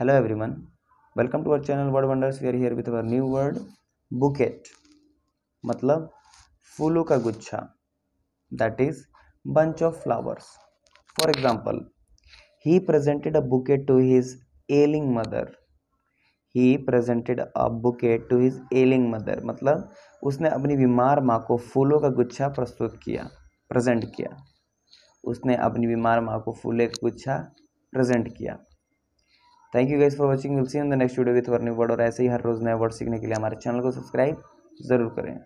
hello everyone welcome to our channel word wonders we are here with our new word bouquet मतलब फूलों का गुच्छा that is bunch of flowers for example he presented a bouquet to his ailing mother he presented a bouquet to his ailing mother मतलब उसने अपनी बीमार माँ को फूलों का गुच्छा प्रस्तुत किया प्रेजेंट किया उसने अपनी बीमार माँ को फूले का गुच्छा प्रेजेंट किया thank you guys for watching will see in the next video with और न्यू वर्ड और ऐसे ही हर रोज़ नया वर्ड सीखने के लिए हमारे चैनल को सब्सक्राइब ज़रूर करें।